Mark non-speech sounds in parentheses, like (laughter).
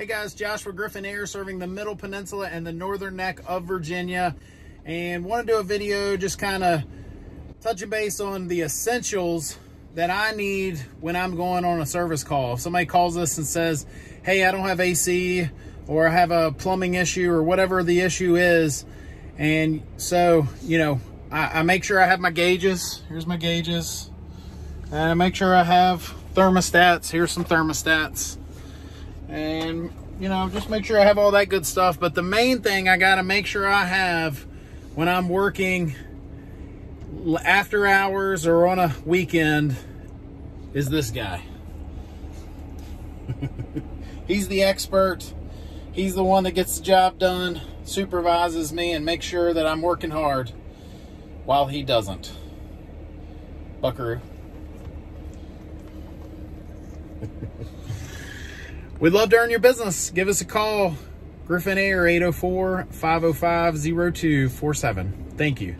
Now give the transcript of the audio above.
Hey guys, Joshua Griffin Air serving the Middle Peninsula and the Northern Neck of Virginia. And want to do a video just kind of touching base on the essentials that I need when I'm going on a service call. If somebody calls us and says, hey, I don't have AC or I have a plumbing issue or whatever the issue is. And so, you know, I, I make sure I have my gauges. Here's my gauges. And I make sure I have thermostats. Here's some thermostats and you know just make sure I have all that good stuff. But the main thing I got to make sure I have when I'm working after hours or on a weekend is this guy. (laughs) He's the expert. He's the one that gets the job done supervises me and makes sure that I'm working hard while he doesn't. Buckaroo (laughs) We'd love to earn your business. Give us a call. Griffin Air 804 505 0247. Thank you.